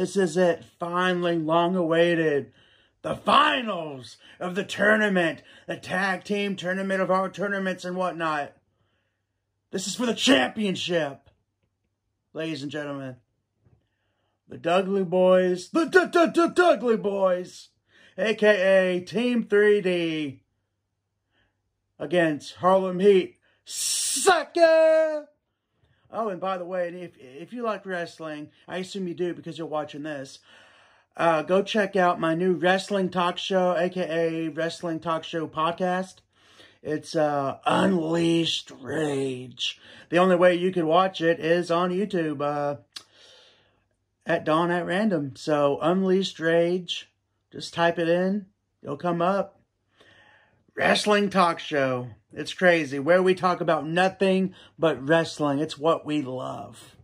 This is it. Finally, long awaited. The finals of the tournament. The tag team tournament of our tournaments and whatnot. This is for the championship. Ladies and gentlemen. The Dudley Boys. The D -D -D Boys. AKA Team 3D. Against Harlem Heat. Sucker! Oh, and by the way, if if you like wrestling, I assume you do because you're watching this. Uh, go check out my new wrestling talk show, aka Wrestling Talk Show podcast. It's uh, Unleashed Rage. The only way you can watch it is on YouTube uh, at Don at Random. So Unleashed Rage, just type it in, it'll come up. Wrestling talk show. It's crazy. Where we talk about nothing but wrestling. It's what we love.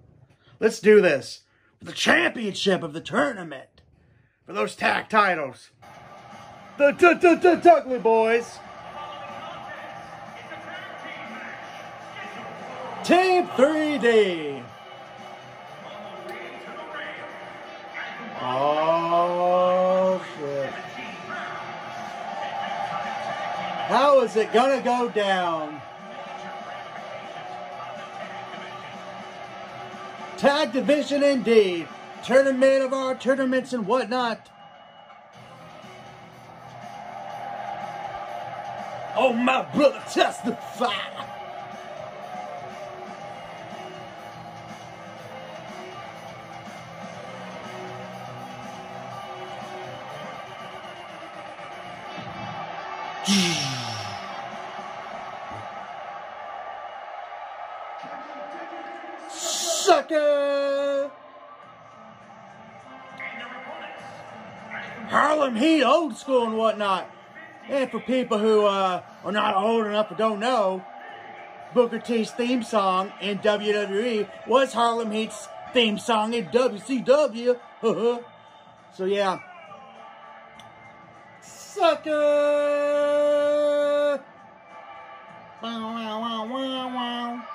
Let's do this. The championship of the tournament. For those tag titles. The Dudley Boys. Team 3D. Oh, How is it going to go down? Tag division indeed. Tournament of our tournaments and whatnot. Oh, my brother, testify. Old school and whatnot. And for people who uh, are not old enough or don't know, Booker T's theme song in WWE was Harlem Heat's theme song in WCW. so yeah. Sucker! Wow, wow, wow, wow, wow.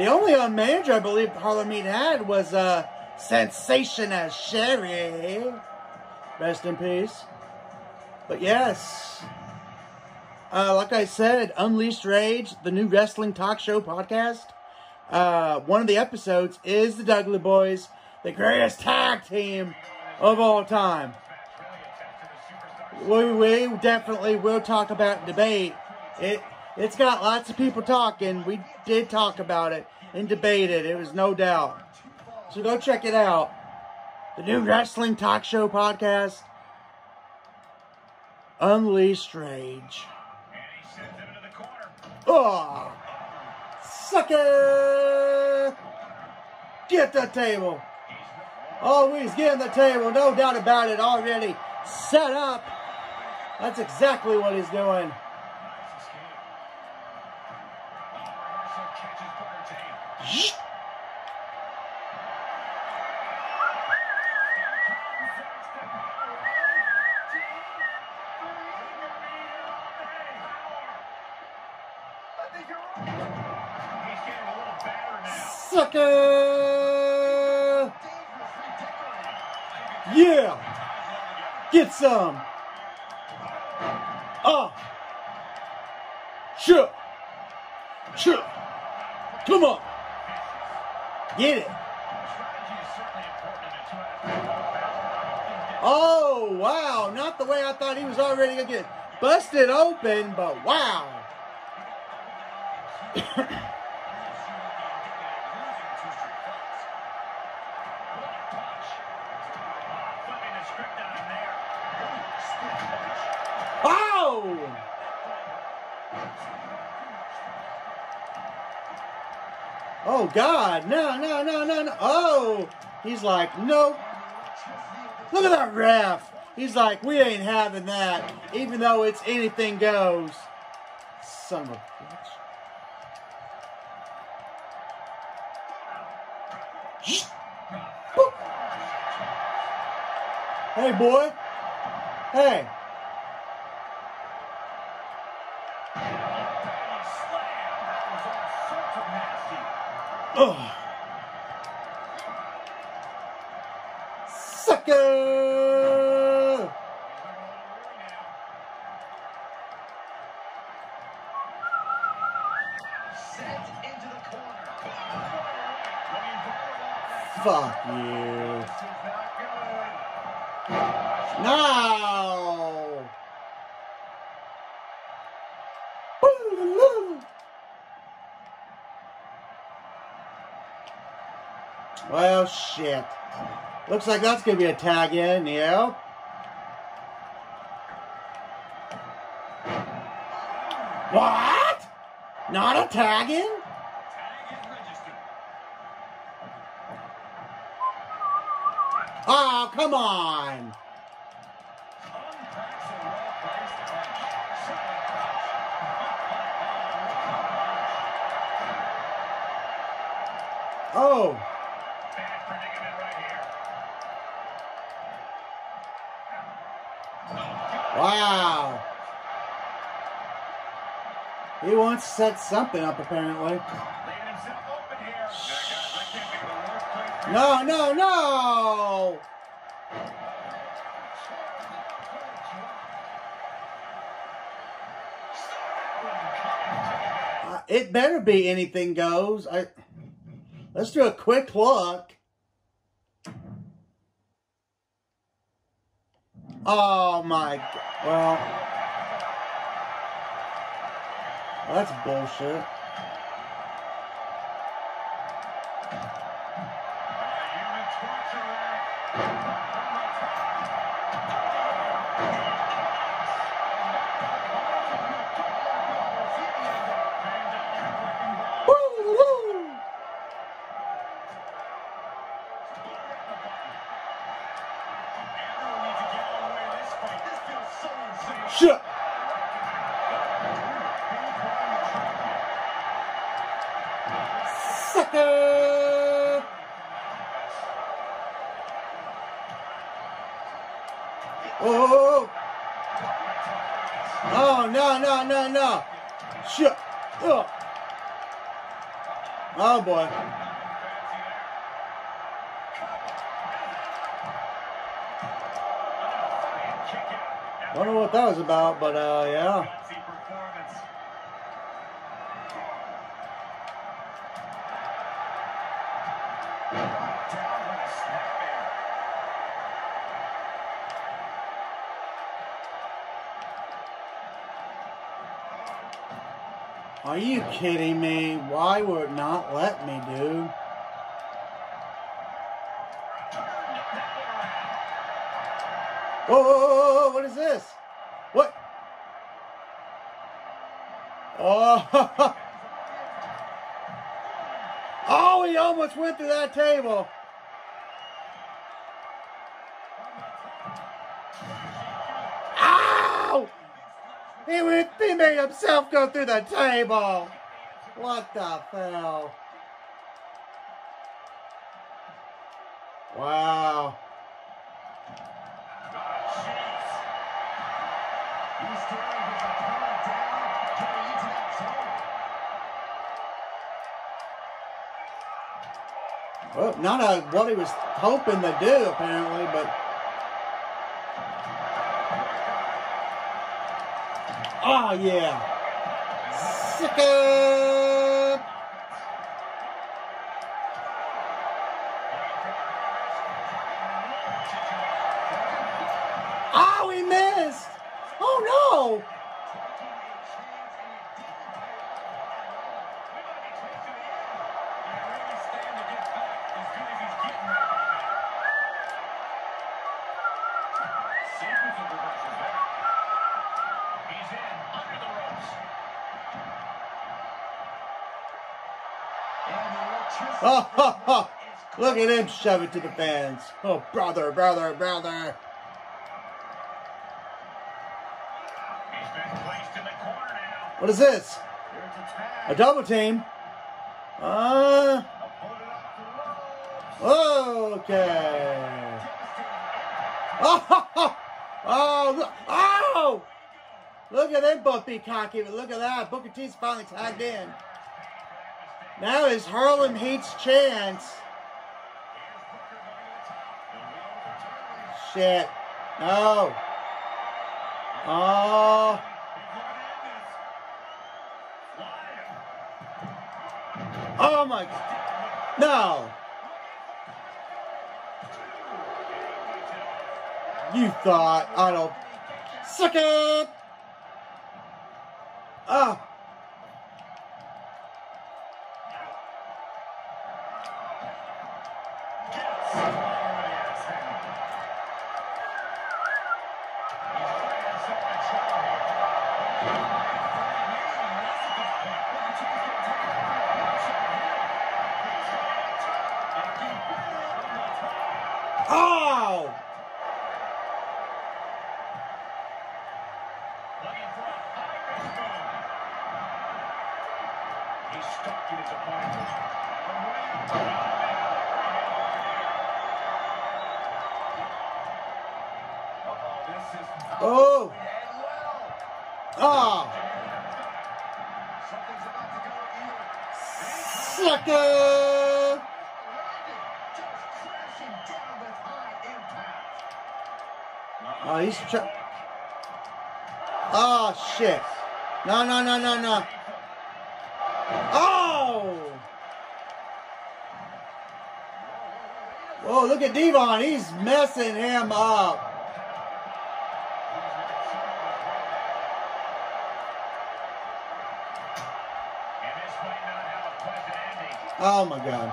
The only on manager I believe Harlem Heat had was uh, Sensation as Sherry. Rest in peace. But yes, uh, like I said, Unleashed Rage, the new wrestling talk show podcast. Uh, one of the episodes is the Dudley Boys, the greatest tag team of all time. We, we definitely will talk about debate. It it's got lots of people talking. We did talk about it and debate it. It was no doubt. So go check it out. The new wrestling talk show podcast, Unleashed Rage. Oh, sucker! Get the table. Always getting the table, no doubt about it. Already set up. That's exactly what he's doing. Sucker! Yeah! Get some! Oh! Sure! Sure! Come on! Get it! Oh, wow! Not the way I thought he was already gonna get busted open, but wow! Oh! Oh God, no, no, no, no, no. Oh, he's like, nope. Look at that ref. He's like, we ain't having that, even though it's anything goes. Son of a bitch. Hey boy, Hey. Sucker! Shit. Looks like that's going to be a tag in, yeah. What? Not a tag in? Oh, come on. Oh. Wow. He wants to set something up, apparently. No, no, no! Uh, it better be anything goes. I let's do a quick look. Oh my. Well, that's bullshit. No, no, no, no. Shit. Oh. Boy. Don't know what that was about, but uh, yeah. Are you kidding me? Why would it not let me, dude? Whoa, whoa, whoa, whoa, what is this? What? Oh, oh, he almost went through that table. He went, he made himself go through the table. What the hell? Wow. Not a, what he was hoping to do, apparently, but. Oh, yeah. Sicker! Oh, ah, he missed! Oh, no! Look at him shove it to the fans. Oh, brother, brother, brother. What is this? A double team? Uh, okay. Oh. Oh, look. Oh! Look at them both be cocky, but look at that. Booker T's finally tagged in. Now is Harlem Heat's chance. Shit. No. Oh. Oh my. God. No. You thought I don't. Suck it. Oh! Oh. Ah. Ah, he's his opponent. This is Oh! either Sucker! Oh, he's try- Oh, shit. No, no, no, no, no. Oh! Whoa, look at D-Von. He's messing him up. Oh, my God.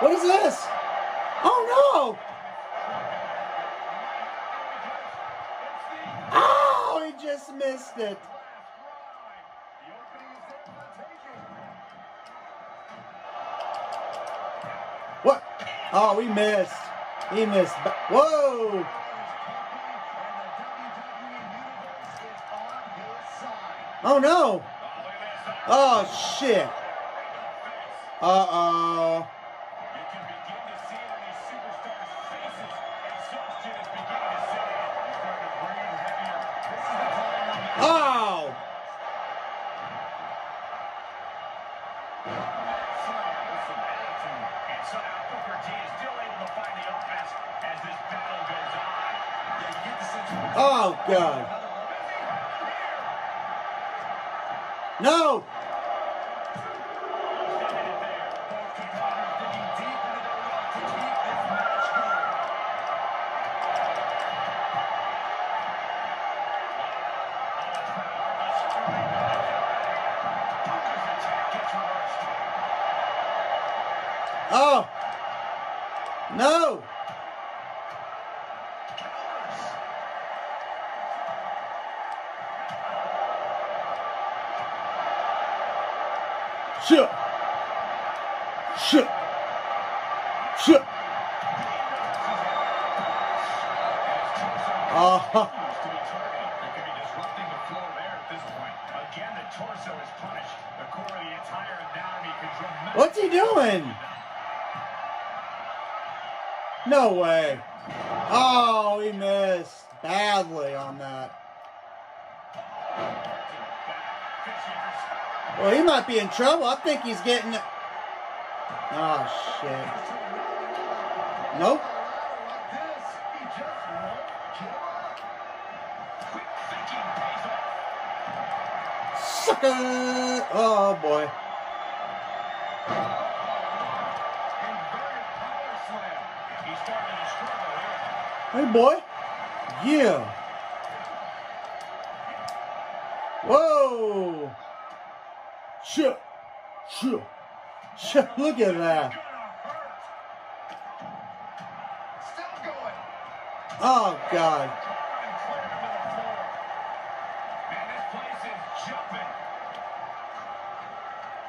What is this? Oh, no! Oh, he just missed it. Oh, we missed. He missed. Whoa! Oh, no. Oh, shit. Uh-oh. You Oh, God. No! Again, the torso is punished. The core of the entire anatomy could dramatically. what's he doing? No way. Oh, he missed badly on that. Well, he might be in trouble. I think he's getting. Oh, shit. Nope. Struggle here. Oh, hey, boy. Yeah. Whoa. Shit. Shit. Shit. Look at that. Oh, God. And clear him to the floor. Man, this place is jumping.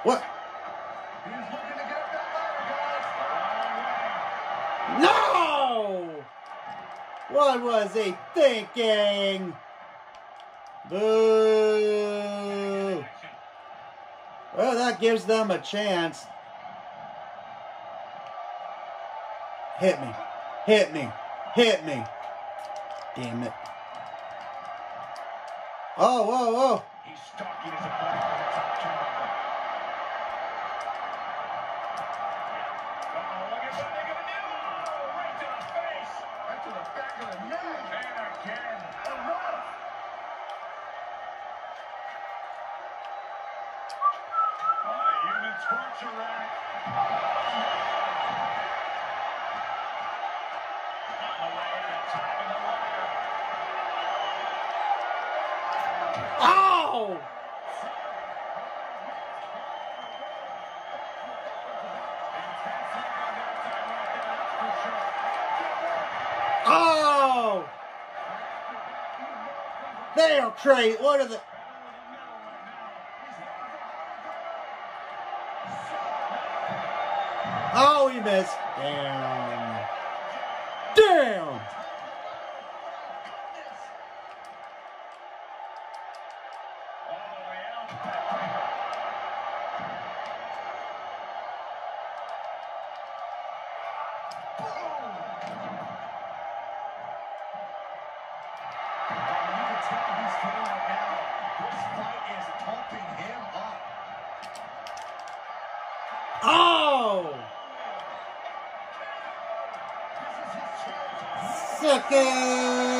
What? He's looking to get up that ladder, guys. No! What was he thinking? Boo! Well, that gives them a chance. Hit me. Hit me. Hit me. Damn it. Oh, whoa, whoa. He's stalking his opponent from the top turnbuckle. Uh-oh, look at what they're gonna do. Oh, right to the face. Right to the back of the neck. And again. Enough. On a human torture rack. Oh! Oh! They are. What are the. Pumping him up. Oh! Sucker!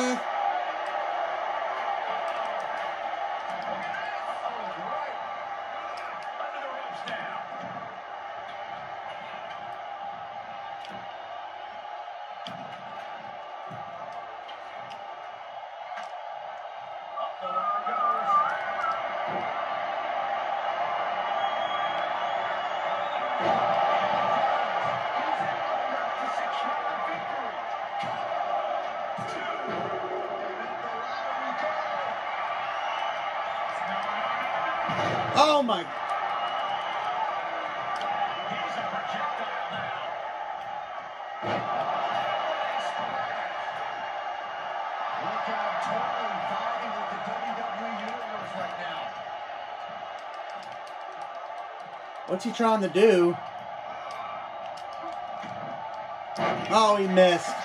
Oh, right now. What's he trying to do? Oh, he missed.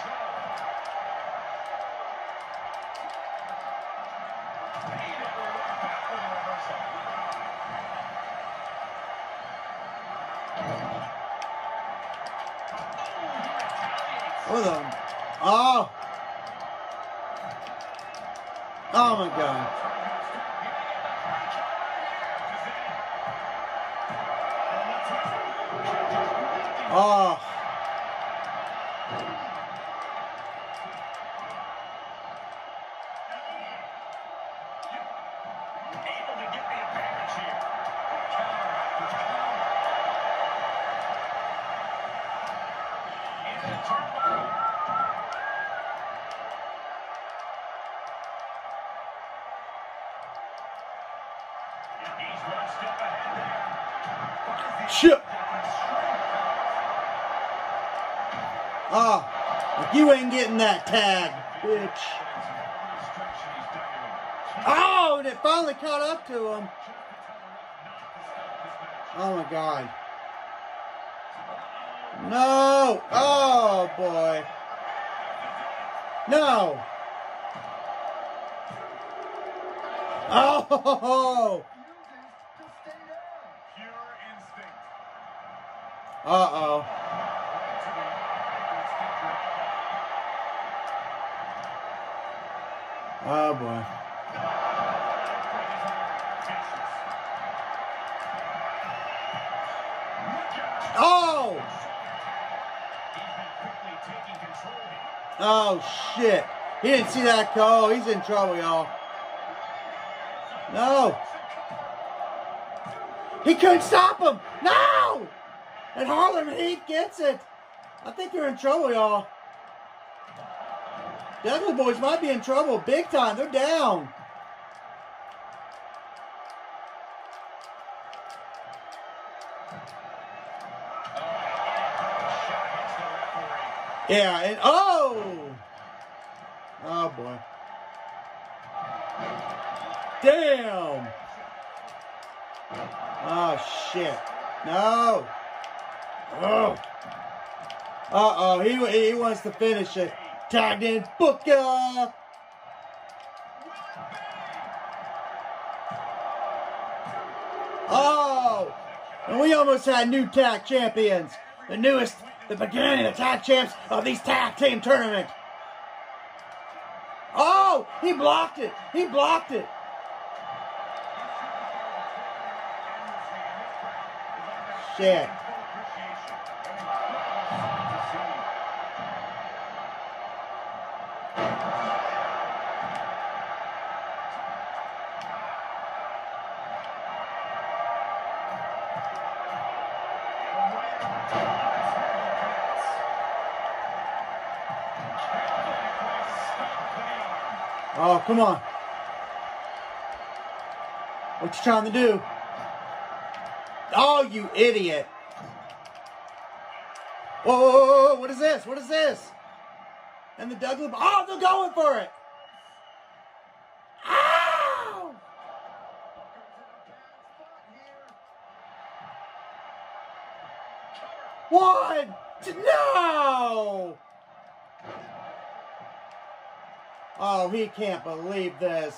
You ain't getting that tag, bitch. Oh, and it finally caught up to him. Oh my god. No. Oh boy. No. Oh. Pure. Uh oh. Oh boy. Oh. Oh shit. He didn't see that call. He's in trouble, y'all. No. He couldn't stop him. No. And Harlem Heat gets it. I think they're in trouble, y'all. The Boys might be in trouble big time. They're down. Yeah, and oh! Oh boy. Damn! Oh shit. No! Oh! Uh oh, he he wants to finish it. Tagged in Booker. Oh, and we almost had new tag champions. The newest, the beginning of the tag champs of these tag team tournament. Oh, he blocked it. He blocked it. Shit. Oh, come on. What you trying to do? Oh, you idiot. Whoa, whoa, whoa, whoa, what is this? What is this? And the Douglas. Oh, they're going for it. Ow! No. Oh, he can't believe this.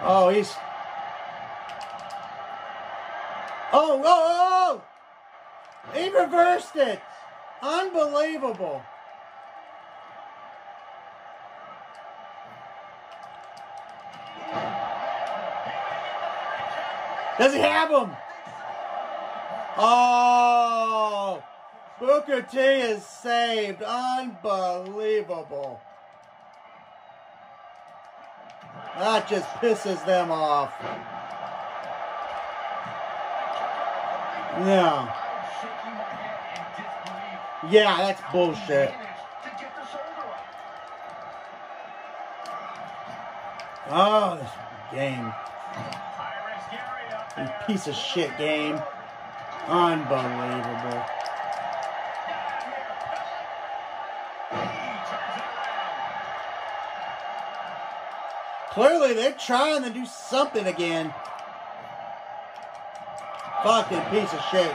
Oh, he's. Oh, oh, oh! He reversed it! Unbelievable! Does he have him? Oh! Booker T is saved. Unbelievable. That just pisses them off. Disbelief. Yeah, that's bullshit. Oh, this game. Piece of shit game. Unbelievable. Clearly, they're trying to do something again. Fucking piece of shit.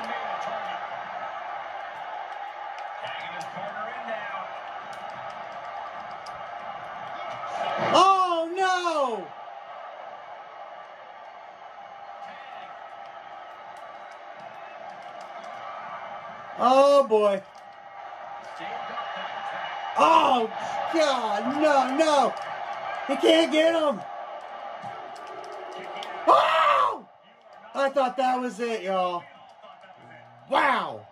Tagging his partner in now. Oh no! Oh boy. Saved up that tag. Oh god, no, no! He can't get him! Oh! I thought that was it, y'all. Wow!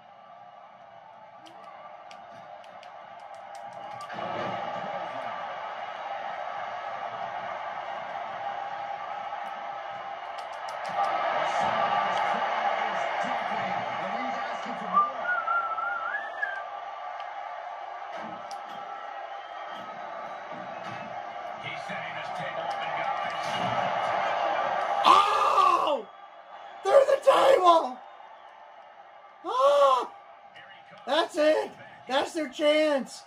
Their chance!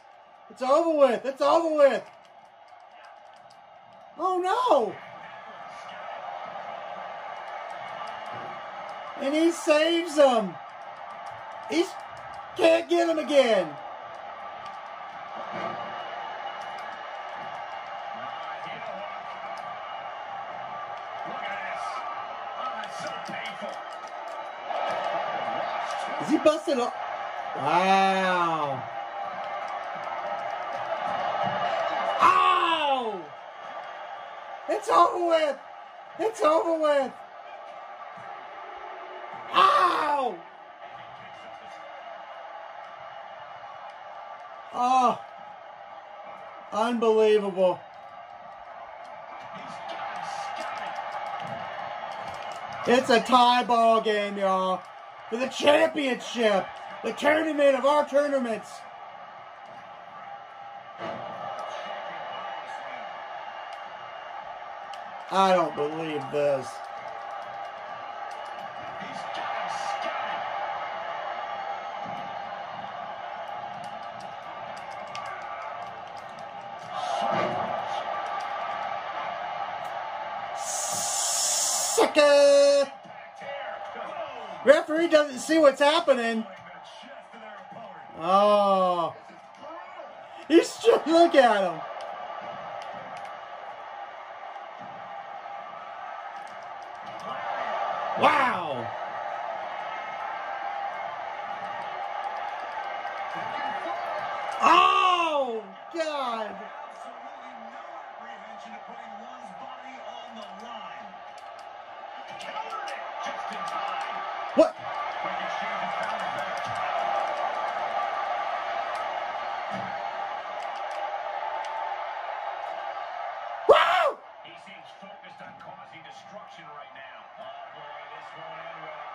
It's over with! It's over with! Oh no! And he saves them! He can't get him again! Is he busted up? Wow! It's over with! It's over with! Ow! Oh! Unbelievable. It's a tie ball game, y'all. For the championship. The tournament of our tournaments. I don't believe this. Sucker! Referee doesn't see what's happening. Oh. He's just, look at him. Wow. Oh, God. Absolutely no apprehension of putting one's body on the line. Countered it just in time. What? Quick exchange of counters there. Woo! He seems focused on causing destruction right now. Oh boy, this won't end well.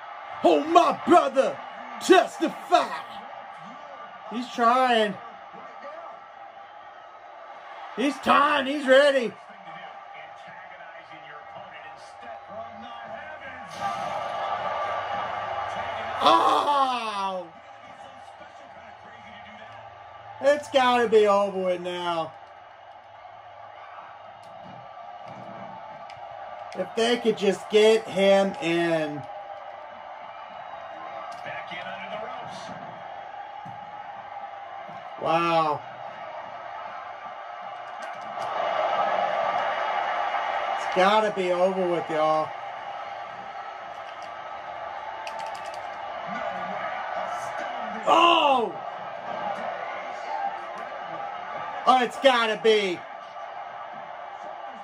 Oh, my brother, testify. He's trying. He's trying. He's ready. Oh, it's got to be over with now. If they could just get him in. Back in under the ropes. Wow. It's got to be over with, y'all. Oh! Oh, it's gotta be.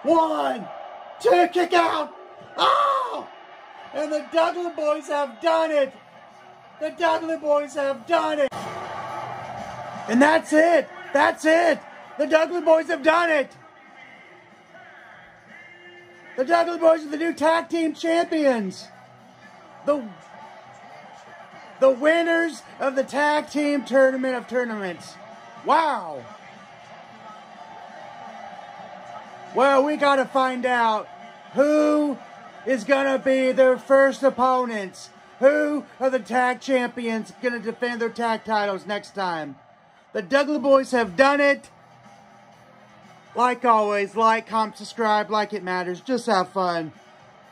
One, two, kick out. Oh! And the Dudley boys have done it. The Dudley boys have done it. And that's it. That's it. The Dudley boys have done it. The Dudley boys are the new tag team champions. The the winners of the tag team tournament of tournaments. Wow. Well, we got to find out who is going to be their first opponents. Who are the tag champions going to defend their tag titles next time? The Dudley Boys have done it. Like always, like, comment, subscribe, like it matters. Just have fun.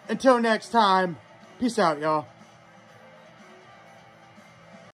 Until next time, peace out, y'all.